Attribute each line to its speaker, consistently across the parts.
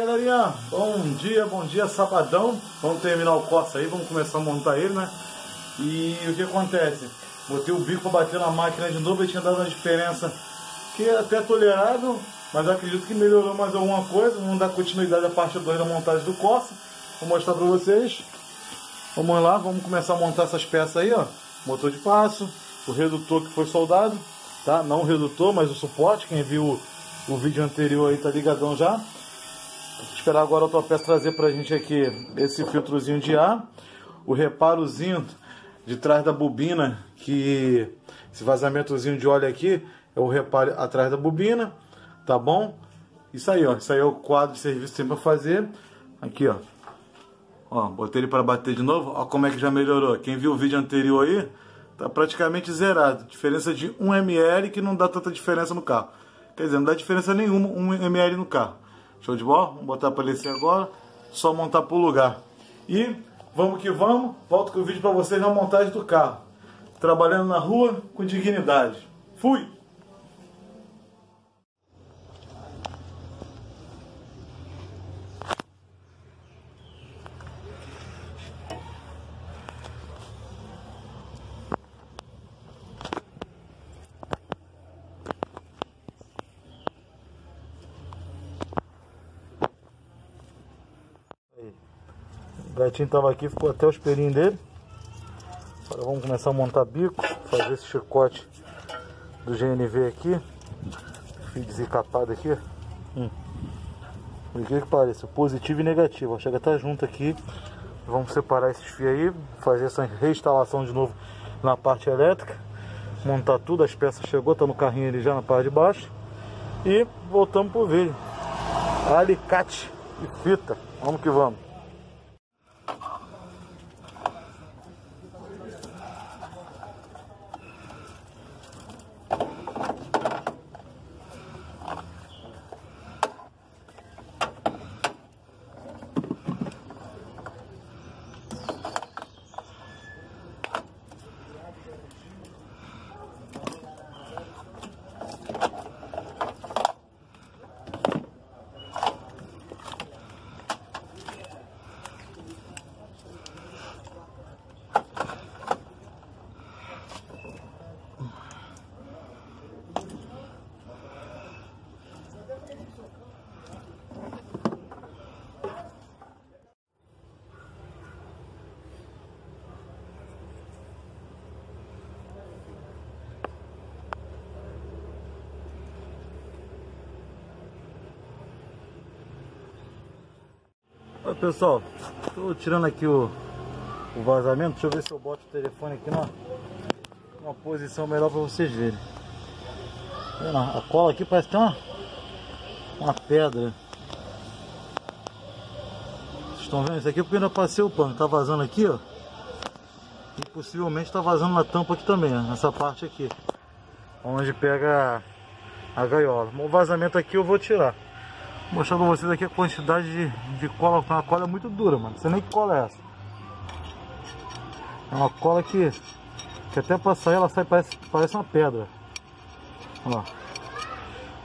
Speaker 1: galerinha, bom dia, bom dia, sabadão. Vamos terminar o Corsa aí, vamos começar a montar ele, né? E o que acontece? Botei o bico para bater na máquina de novo, ele tinha dado uma diferença que é até tolerável Mas acredito que melhorou mais alguma coisa. Vamos dar continuidade à parte 2 da montagem do Corsa Vou mostrar para vocês. Vamos lá, vamos começar a montar essas peças aí, ó. Motor de passo, o redutor que foi soldado Tá? Não o redutor, mas o suporte, quem viu o vídeo anterior aí tá ligadão já esperar agora outra peça trazer pra gente aqui esse filtrozinho de ar, o reparozinho de trás da bobina, que esse vazamentozinho de óleo aqui é o reparo atrás da bobina, tá bom? Isso aí, ó, isso aí é o quadro de serviço que tem pra fazer, aqui, ó. Ó, botei ele para bater de novo, ó como é que já melhorou. Quem viu o vídeo anterior aí, tá praticamente zerado. Diferença de 1 ml que não dá tanta diferença no carro. Quer dizer, não dá diferença nenhuma 1 ml no carro. Show de bola? Vamos botar para descer agora. Só montar para o lugar. E vamos que vamos. Volto com o vídeo para vocês na montagem do carro. Trabalhando na rua com dignidade. Fui! Gatinho estava aqui, ficou até o espelhinho dele. Agora vamos começar a montar bico, fazer esse chicote do GNV aqui. Fio desencapado aqui. Hum. O que que parece? Positivo e negativo. Chega até junto aqui. Vamos separar esses fios aí, fazer essa reinstalação de novo na parte elétrica. Montar tudo, as peças chegou, tá no carrinho ali já na parte de baixo. E voltamos pro vídeo. Alicate e fita. Vamos que vamos. Oi, pessoal, estou tirando aqui o, o, vazamento, deixa eu ver se eu boto o telefone aqui numa, posição melhor para vocês verem. A cola aqui parece que tem uma, uma pedra. Vocês estão vendo isso aqui porque eu ainda passei o pano, tá vazando aqui, ó. E possivelmente está vazando na tampa aqui também, ó, nessa parte aqui. Onde pega a gaiola. O vazamento aqui eu vou tirar. Mostrar pra vocês aqui a quantidade de, de cola. Uma cola muito dura, mano. Sei nem que cola é essa. É uma cola que, que até pra sair ela sai, parece, parece uma pedra. Lá.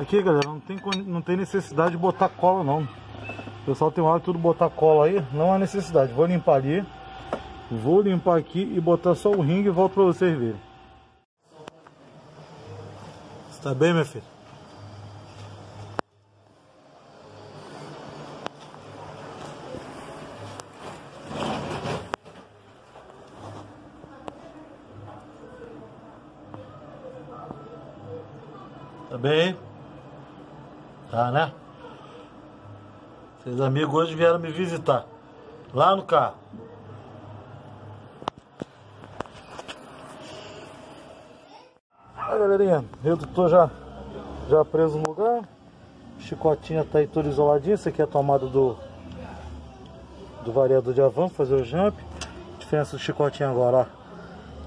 Speaker 1: Aqui, galera, não tem, não tem necessidade de botar cola, não. O pessoal tem uma hora tudo botar cola aí. Não há necessidade. Vou limpar ali. Vou limpar aqui e botar só o ringue e volto pra vocês verem. Está bem, meu filho? Bem? Tá, né? Seus amigos hoje vieram me visitar. Lá no carro. Aí, galerinha, redutor já, já preso no lugar. Chicotinha tá aí todo isoladinho. Esse aqui é a tomada do, do variador de avanço, fazer o jump. Diferença do chicotinho agora, ó.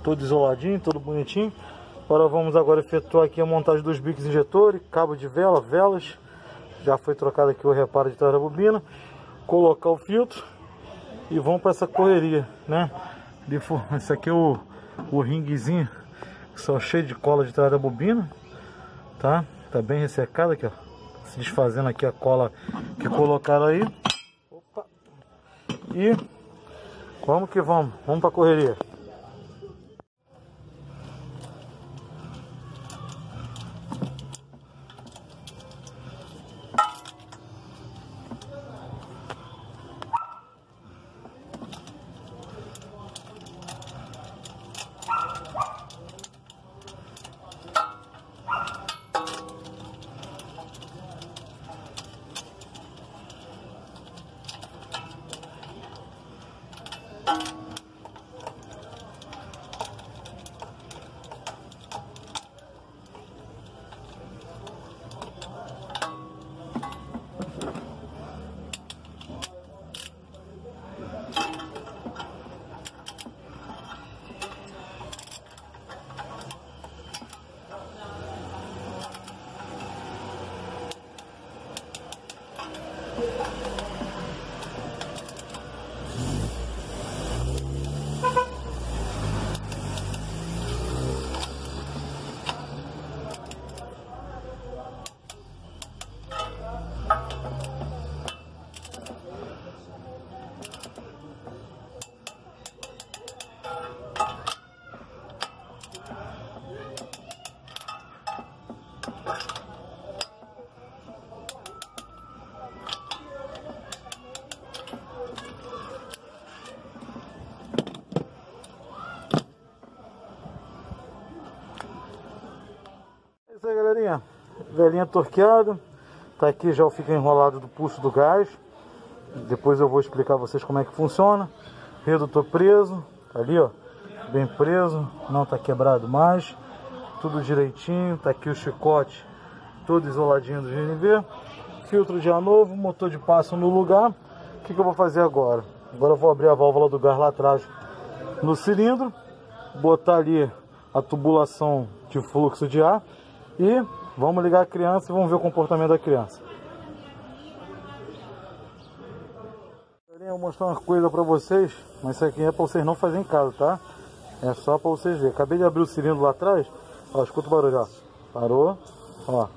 Speaker 1: Todo isoladinho, todo bonitinho. Agora vamos agora efetuar aqui a montagem dos bicos injetores, cabo de vela, velas. Já foi trocado aqui o reparo de trás da bobina. Colocar o filtro e vamos para essa correria, né? Esse aqui é o, o ringuezinho, só cheio de cola de trás da bobina, tá? Tá bem ressecado aqui, ó. se desfazendo aqui a cola que colocaram aí. Opa. E vamos que vamos, vamos pra correria. Velhinha torqueada. Tá aqui já fica enrolado do pulso do gás. Depois eu vou explicar a vocês como é que funciona. Redutor preso. Tá ali, ó. Bem preso. Não tá quebrado mais. Tudo direitinho. Tá aqui o chicote todo isoladinho do GNV. Filtro de ar novo. Motor de passo no lugar. O que, que eu vou fazer agora? Agora eu vou abrir a válvula do gás lá atrás no cilindro. Botar ali a tubulação de fluxo de ar e vamos ligar a criança e vamos ver o comportamento da criança. Eu vou mostrar uma coisa para vocês, mas isso aqui é para vocês não fazerem em casa, tá? É só para vocês verem. Acabei de abrir o cilindro lá atrás. Ó, escuta o barulho, ó. Parou. Ó.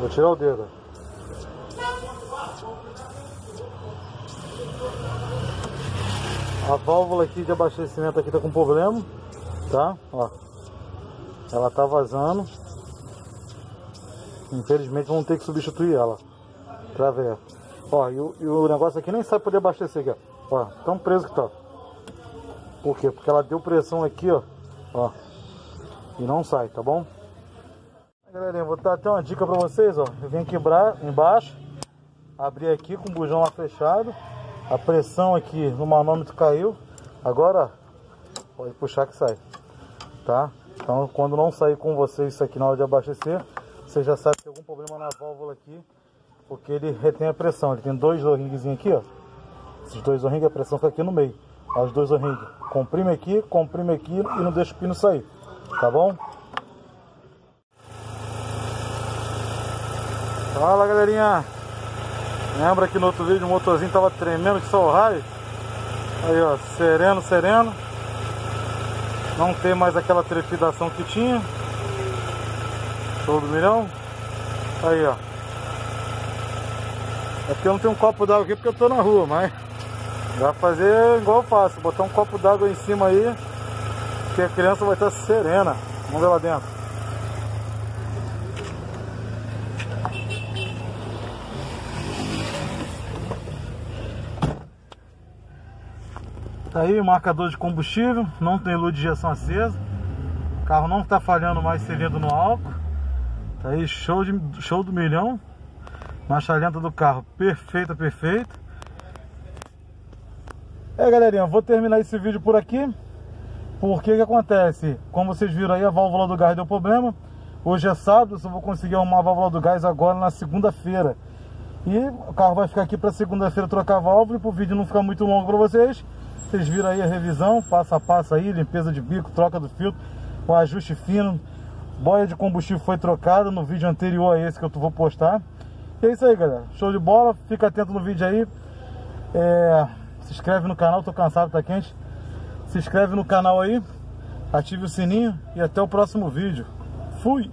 Speaker 1: Vou tirar o dedo. A válvula aqui de abastecimento aqui tá com problema, tá? Ó. Ela tá vazando. Infelizmente vamos ter que substituir ela. Pra ver. Ó, e o, e o negócio aqui nem sabe poder abastecer aqui, ó. Ó, tão preso que tá. Por quê? Porque ela deu pressão aqui, ó. Ó. E não sai, tá bom? Galerinha, vou dar até uma dica pra vocês, ó. Eu venho quebrar embaixo. Abrir aqui com o bujão lá fechado. A pressão aqui no manômetro caiu. Agora, pode puxar que sai. Tá? Então, quando não sair com vocês isso aqui na hora de abastecer, você já sabe que tem algum problema na válvula aqui, porque ele retém a pressão. Ele tem dois o-rings aqui, ó. Esses dois o-rings, a pressão fica aqui no meio. Ó, os dois o-rings. Comprime aqui, comprime aqui e não deixa o pino sair. Tá bom? Fala, galerinha! Lembra que no outro vídeo o motorzinho tava tremendo que só o raio? Aí ó, sereno, sereno. Não tem mais aquela trepidação que tinha. Show do milhão. Aí ó. É porque eu não tenho um copo d'água aqui porque eu tô na rua, mas vai fazer igual eu faço, botar um copo d'água em cima aí, que a criança vai estar serena. Vamos ver lá dentro. Tá aí o marcador de combustível, não tem luz de injeção acesa. O carro não está falhando mais cilindro no álcool. Tá aí show, de, show do milhão. Marcha lenta do carro perfeita, perfeita. É galerinha, vou terminar esse vídeo por aqui. Porque que acontece? Como vocês viram aí, a válvula do gás deu problema. Hoje é sábado, só vou conseguir arrumar a válvula do gás agora na segunda-feira. E o carro vai ficar aqui para segunda-feira trocar a válvula para o vídeo não ficar muito longo para vocês. Vocês viram aí a revisão, passo a passo aí, limpeza de bico, troca do filtro, o ajuste fino. Boia de combustível foi trocada no vídeo anterior a esse que eu vou postar. E é isso aí, galera. Show de bola. Fica atento no vídeo aí. É... Se inscreve no canal, tô cansado, tá quente. Se inscreve no canal aí. ative o sininho e até o próximo vídeo. Fui!